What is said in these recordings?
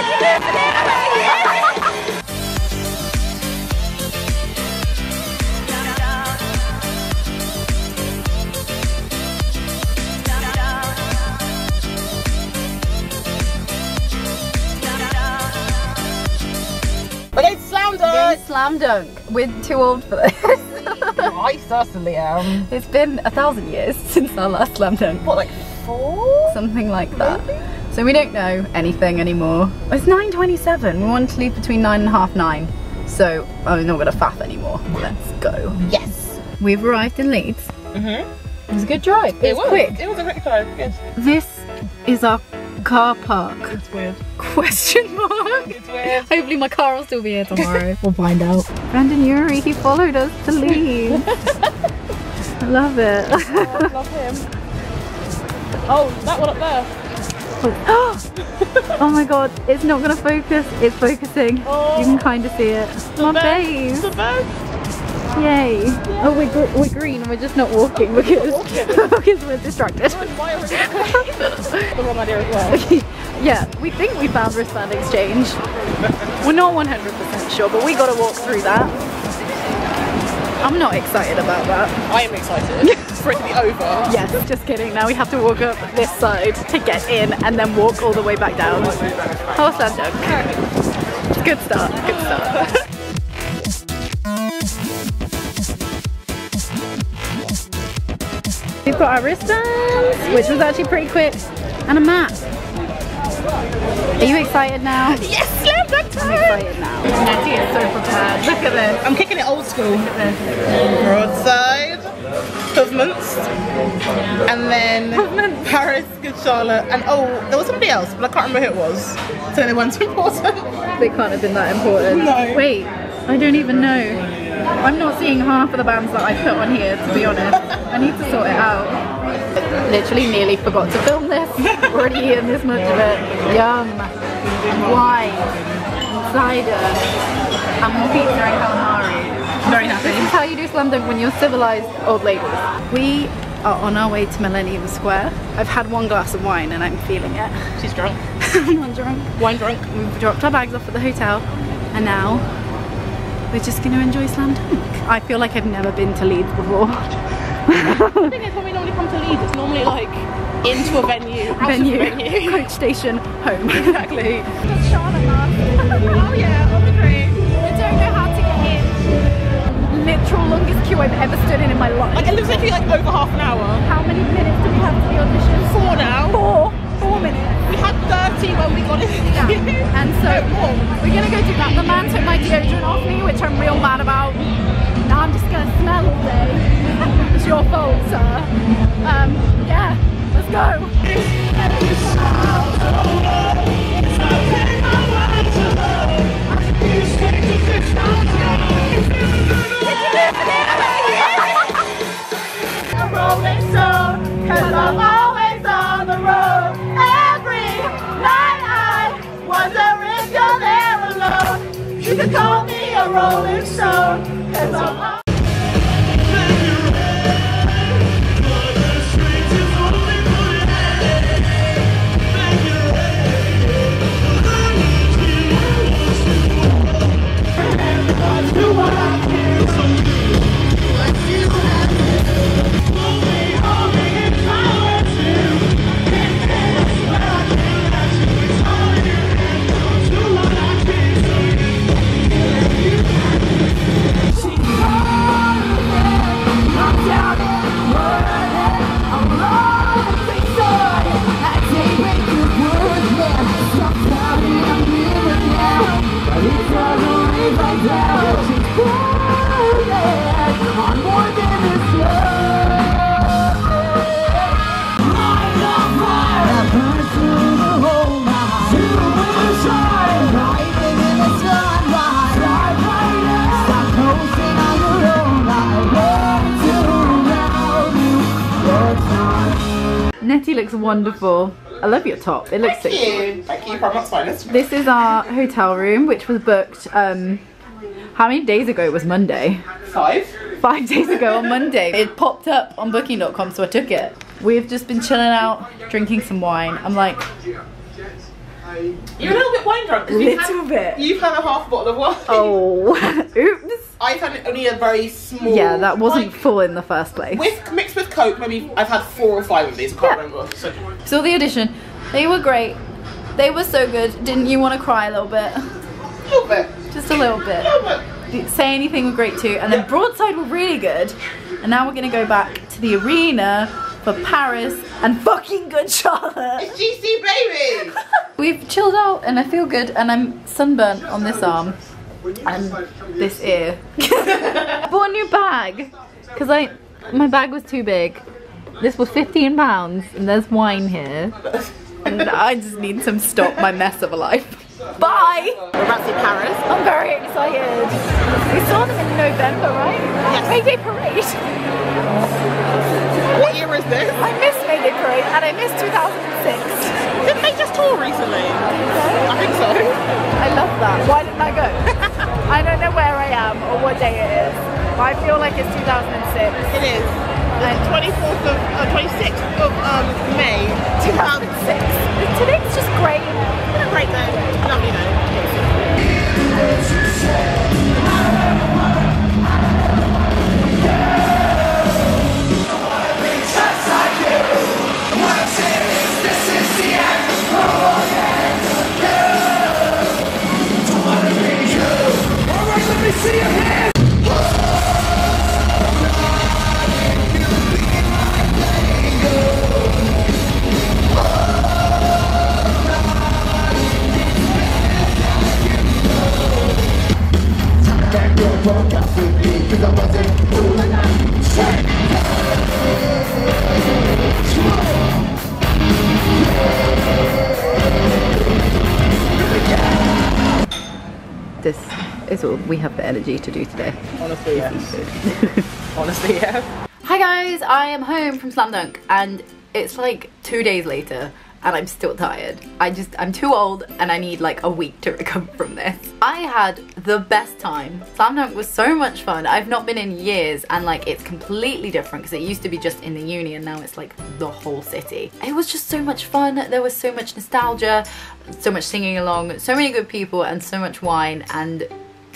Okay, slam dunk. Slam dunk. We're too old for this. I certainly am. it's been a thousand years since our last slam dunk. What, like four? Something like that. So we don't know anything anymore. It's 9.27. We want to leave between 9 and half 9. So I'm not going to faff anymore. Let's go. Yes. We've arrived in Leeds. Mm-hmm. It was a good drive. It, It was was quick. It was a quick drive. Good. This is our car park. It's weird. Question mark. It's weird. Hopefully my car will still be here tomorrow. we'll find out. Brendon Urie, he followed us to Leeds. I love it. Oh, love him. Oh, that one up there. oh my god, it's not gonna focus. It's focusing. Oh. You can kind of see it. My best. face. The best. Yay. Oh, we're, gr- we're green. We're just not walking because, because we're distracted. Why are we the wrong idea as well? yeah, we think we found wristband exchange. We're not 100% sure, but we gotta walk through that. I'm not excited about that. I am excited for it to be over. Yes, just kidding. Now we have to walk up this side to get in and then walk all the way back down. How was that joke? Good start, good start. We've got our wristbands, which was actually pretty quick, and a map. Are you excited now? Yes, slam dunk I'm excited now. Nettie is so prepared. Look at this. I'm kicking it old school. Broadside, Pavements, and then PVRIS, Good Charlotte, and oh, there was somebody else, but I can't remember who it was. So they weren't important. They can't have been that important. No. Wait, I don't even know. I'm not seeing half of the bands that I put on here, to be honest. I need to sort it out. Literally nearly forgot to film this. Already eaten this much of it. Yum. Wine. Cider. And pizza and calamari. Very This is how you do slam dunk when you're civilized old ladies. We are on our way to Millennium Square. I've had one glass of wine and I'm feeling it. She's drunk. I'm drunk. Wine drunk. We've dropped our bags off at the hotel and now we're just going to enjoy Slam Dunk. I feel like I've never been to Leeds before. The thing is, when we normally come to Leeds, it's normally like into a venue, out venue, of venue. coach station, home. exactly. oh yeah, on the train. Literal longest queue I've ever stood in in my life. Like it looks like you like over half an hour. how many minutes do we have to the audition? Four now. Four. Four minutes. We had 30 when we got in. Yeah. And so No, we're gonna go do that. The man took my deodorant off me, which I'm real mad about. Now I'm just gonna smell all day. it's your fault, sir. Rolling stone, cause I'm Nettie looks wonderful. I love your top. It looks so Thank you. Thank you. Max Finest. This is our hotel room, which was booked. Um, how many days ago? It was Monday. Five. Five days ago on Monday. It popped up on Booking.com, so I took it. We've just been chilling out, drinking some wine. I'm like, You're a little bit wine drunk. 'cause you've Little had, bit. You've had a half bottle of wine. Oh, oops. I've had only a very small. Yeah, that wasn't like, full in the first place. with mixed with Coke. Maybe I've had four or five of these. I can't Yeah. remember. So, So the audition, they were great. They were so good. Didn't you want to cry a little bit? a little bit. Just a little bit. A little bit. Say Anything were great too. And then Broadside were really good. And now we're going to go back to the arena for PVRIS and fucking Good Charlotte. It's GC baby. We've chilled out and I feel good and I'm sunburnt on this arm and this ear. I bought a new bag because I my bag was too big. This was 15 pounds and there's wine here. And I just need some stop my mess of a life. Bye! We're about to see PVRIS. I'm very excited. We saw them in November, right? Yes. Mayday Parade. What year is this? I missed Mayday Parade and I missed 2006. Didn't they just tour recently? I think so. I love that. Why didn't I go? I don't know where I am or what day it is. but I feel like it's 2006. It is. The 24th of, uh, 26th of um, May 2006. 2006. Today's just great. What a great day. Lovely day. Is all we have the energy to do today. Honestly, yes. Honestly, yeah. Hi guys, I am home from Slam Dunk and it's like two days later and I'm still tired. I just, I'm too old and I need like a week to recover from this. I had the best time. Slam Dunk was so much fun. I've not been in years and like it's completely different because it used to be just in the uni and now it's like the whole city. It was just so much fun. There was so much nostalgia, so much singing along, so many good people and so much wine and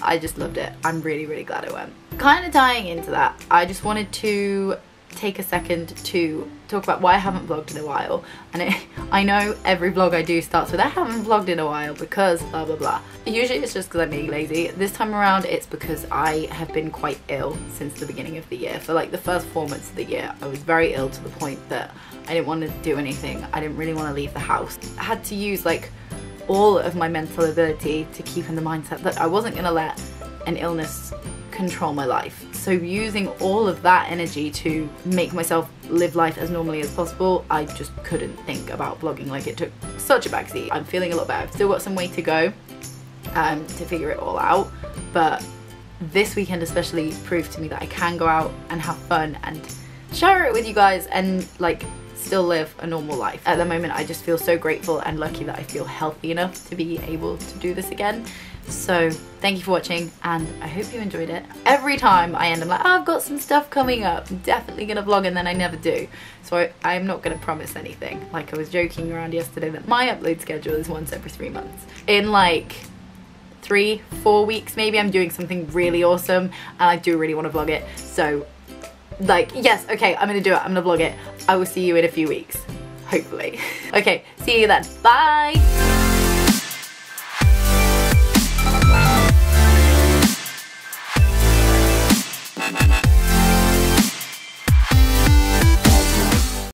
I just loved it. I'm really, really glad I went. Kind of tying into that, I just wanted to take a second to talk about why I haven't vlogged in a while. And it, I know every vlog I do starts with I haven't vlogged in a while because blah blah blah. Usually it's just because I'm being lazy. This time around it's because I have been quite ill since the beginning of the year. For like the first four months of the year I was very ill to the point that I didn't want to do anything. I didn't really want to leave the house. I had to use like all of my mental ability to keep in the mindset that I wasn't going to let an illness control my life. So using all of that energy to make myself live life as normally as possible, I just couldn't think about vlogging like it took such a backseat. I'm feeling a lot better. I've still got some way to go um, to figure it all out, but this weekend especially proved to me that I can go out and have fun and share it with you guys and like still live a normal life. At the moment I just feel so grateful and lucky that I feel healthy enough to be able to do this again. So thank you for watching and I hope you enjoyed it. Every time I end I'm like, oh, I've got some stuff coming up, I'm definitely gonna vlog and then I never do. So I, I'm not gonna promise anything. Like I was joking around yesterday that my upload schedule is once every three months. In like three, four weeks maybe I'm doing something really awesome and I do really want to vlog it. So like, yes, okay, I'm gonna do it, I'm gonna vlog it. I will see you in a few weeks, hopefully. okay, see you then, bye!